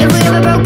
If we ever broke